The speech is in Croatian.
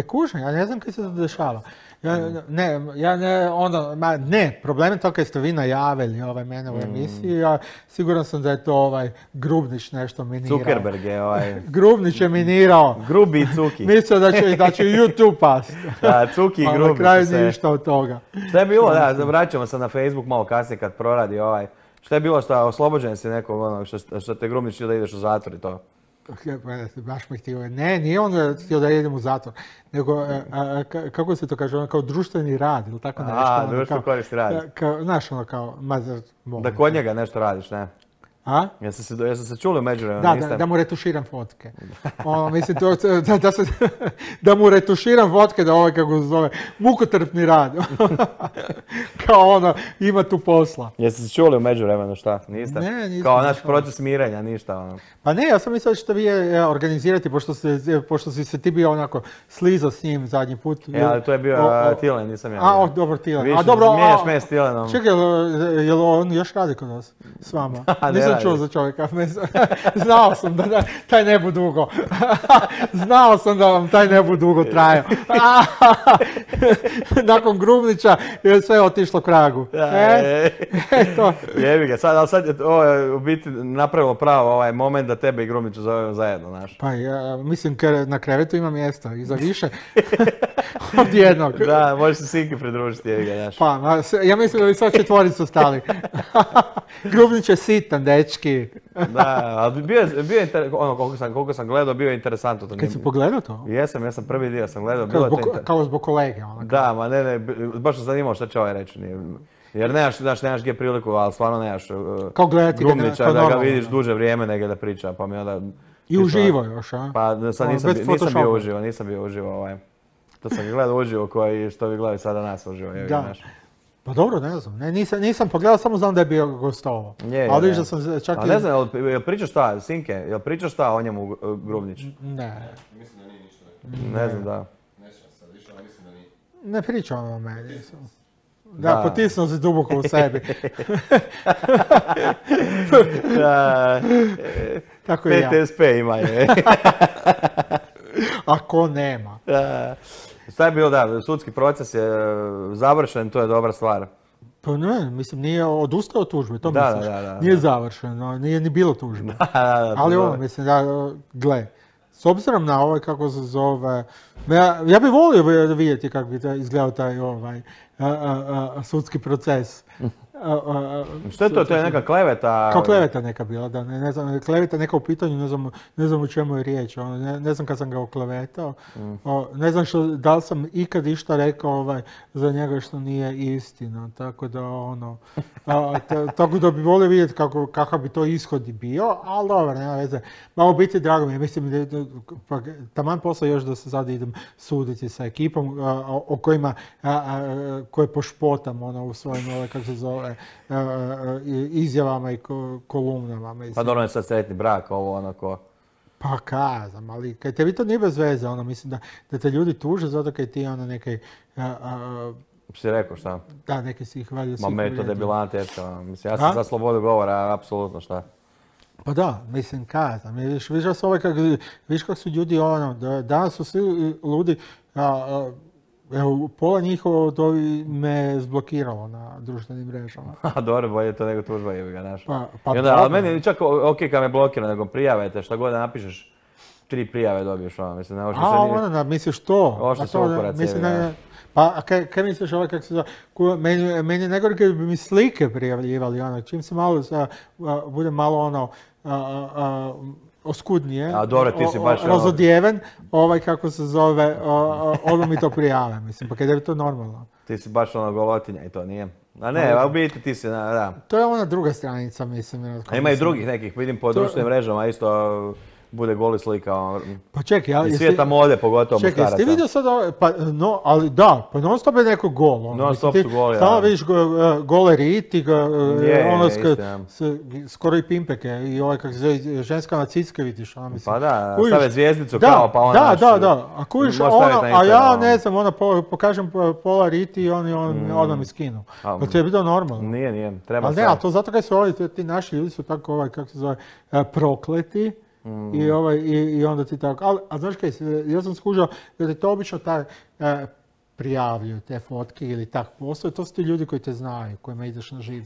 ne kužim, ja ne znam kaj se to dešava. Ja, ne, ja ne, ono, ma, ne, problem je to kad ste vi najavili ovaj mene u Mm. emisiji, ja siguran sam da je to ovaj Grubnić nešto minirao. Zuckerberg je ovaj, Grubnić je minirao. grubi i cuki. Mislio da će, da će YouTube pasti. Da, cuki i A na grubi kraju se- ništa od toga. Šta je bilo, da, vraćamo se na Facebook malo kasnije kad proradi ovaj. Šta je bilo što oslobođen si nekog onog što, što te Grubnić da ideš u zatvor i to? Baš mi htio, ne, nije on eh, htio da idem u zatvor, nego, eh, a, kako se to kaže, ono kao društveni rad ili tako nešto. A, ono, društvo kao- koristi rad. eh, Kao, znaš, ono kao, mazar, molim Da kod njega nešto radiš, ne? A? Jeste se, jeste se čuli u međuvremenu, Da, da, da mu retuširam fotke. Ono, mislim, to, da, da, se, da mu retuširam fotke, da ovaj, kako se zove, mukotrpni rad. Kao ono, ima tu posla. Jeste se čuli u međuvremenu, šta? Niste? Ne, nisam Kao naš proces mirenja, ništa ono. Pa ne, ja sam mislio ćete vi eh, organizirati, pošto, se, pošto si se ti bio onako slizao s njim zadnji put. E, ali to je bio O, o, a, Tilen, nisam ja. A, o, dobro, Tilen. Više A dobro, a- me s Tilenom. Čekaj, jel on još radi kod nas s vama? Ne Nisam čuo za čovjeka. Znao sam da, taj ne bu dugo. Znao sam da vam taj ne bu dugo trajao. Nakon Grubnića je sve otišlo kragu. E, e, eto. Jebi ga, sad, ali sad je ovo je u biti napravilo pravo ovaj moment da tebe i Grumiću zovemo zajedno, znaš. Pa ja, mislim, na krevetu ima mjesta i za više od jednog. Da, možeš se Sinki pridružiti, jebi ga, znaš. Pa, ja mislim da bi sad četvoricu stali. Grubnić je sitan, dečki. Da, ali bio je, bio inter- ono, koliko sam, koliko sam gledao, bio je interesantno to. Kad si pogledao to? Jesam, jesam prvi dio sam gledao, Kao zbog, inter- kao zbog kolege. Ono. Da, ma ne, ne, baš sam zanimao šta će ovaj reći. nije- Jer nemaš, znaš, nemaš gdje priliku, ali stvarno nemaš uh, Kao gledati Grumnića kao da ga vidiš duže vrijeme nego da priča, pa mi onda... I uživo još, a? Pa sad Ono, nisam, nisam bio uživo, nisam bio uživo ovaj. To sam ga gledao uživo koji što vi gledali sada nas uživo, ga, Da. znaš. Pa dobro, ne znam. Ne, nisam, nisam pogledao, samo znam da je bio gostovo. Je, Ali vidiš je. da sam čak A i... ne znam, jel, jel pričaš šta, Sinke, jel pričaš šta o njemu uh, Grubnić? Ne, Ne znam, da. ne pričam o meni. Da, Da. potisnuo se duboko u sebi. Da, Tako i ja. PTSP ima je. A ko nema? Da. Šta je bilo, da, sudski proces je e, završen, to je dobra stvar. Pa ne, mislim, nije odustao od tužbe, to Da, misliš? da, da. Nije završeno, nije ni bilo tužbe. Ali ovo, mislim, da, gle, s obzirom na ovaj, kako se zove, ja, ja bih volio vi- vidjeti kako bi izgledao taj ovaj, a, a, a, sudski proces. A, a, a, Što je to? To je neka kleveta. Kao kleveta neka bila, da, ne, ne znam, kleveta neka u pitanju, ne znam, ne znam o čemu je riječ, ono, ne, ne znam kad sam ga oklevetao, Mm. o, ne znam što, da li sam ikad išta rekao ovaj, za njega što nije istina, tako da ono, a, ta- tako da bi volio vidjeti kako, kakav bi to ishod bio, ali dobro, nema veze, ma u biti drago mi je, mislim, da, pa, taman posao još da se sad idem suditi sa ekipom o, o kojima, koje pošpotam ono, u svojim, ovaj, kako se zove, izjavama i ko- kolumnama. Mislim. Pa dobro je sad sretni brak, ovo onako. Pa kazam, ali kaj te vi to nije bez veze, ono, mislim da, da te ljudi tuže zato kaj ti ono nekaj, a, a, Si rekao šta? da, neki si ih valjda Ma me to teška. ono. Mislim, ja A? sam za slobodu govora, apsolutno šta. Pa da, mislim, kazam, viš, viš, ovaj kak, viš kako su ljudi, ono, da, danas su svi ludi, a, a, evo, pola njihovo to i me zblokiralo na društvenim mrežama. A dobro, bolje to nego tužba jebi ga, znaš. Pa, pa I onda, ali meni čak ok kad me blokira, nego prijave te, šta god da napišeš, tri prijave dobiješ, ono, mislim, ne A, se ni- ono, da, misliš to? A mislim, jebi ga. da, pa, a kaj, kaj misliš ovaj, kako se zove, ko- meni, meni je najgore kad bi mi slike prijavljivali, ono, čim se malo, sa, a, bude malo, ono, a, a, a, oskudnije, A, dobro, ti si o- baš, ono- razodjeven, ovaj, kako se zove, ono mi to prijave, mislim, pa kaj da je to normalno. Ti si baš ono golotinja i to nije. A ne, a u biti ti si, da. To je ona druga stranica, mislim. A ima i drugih nekih, vidim po To- društvenim mrežama isto bude goli slika. ono, Pa čekaj, ja, jesi- svijeta mode, pogotovo Čekaj, jesi ti vidio sad pa no, ali da, pa non stop je neko gol. Ono. Non stop su goli, da. vidiš go, e, gole riti, go, e, Je, ono, je, sk- s- skoro i pimpeke i ovaj, kako se zove, ženska na cicke vidiš, ono, mislim. Pa da, Kužiš? stave zvijezdicu Da, kao pa ono... da, naš- da, da, a možeš staviti ono, a ja ne ono. znam, ono, po- pokažem po- pola riti i oni on, odmah mi skinu. Pa to je bilo normalno. Nije, nije, treba Ali ne, ali to zato kaj su ovi, ti, naši ljudi su tako, ovaj, kako se zove, e, prokleti I, ovaj, i, i onda ti tako, ali, a znaš kaj, ja sam skužao da ti to obično taj, e, prijavljuju te fotke ili tak postoje, to su ti ljudi koji te znaju, kojima ideš na živ.